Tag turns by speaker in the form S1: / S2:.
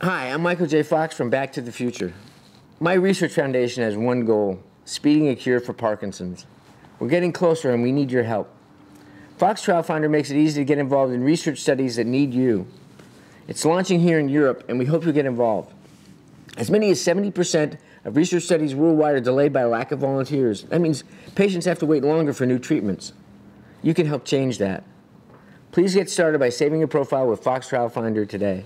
S1: Hi, I'm Michael J. Fox from Back to the Future. My research foundation has one goal speeding a cure for Parkinson's. We're getting closer and we need your help. Fox Trial Finder makes it easy to get involved in research studies that need you. It's launching here in Europe and we hope you get involved. As many as 70% of research studies worldwide are delayed by lack of volunteers. That means patients have to wait longer for new treatments. You can help change that. Please get started by saving your profile with Fox Trial Finder today.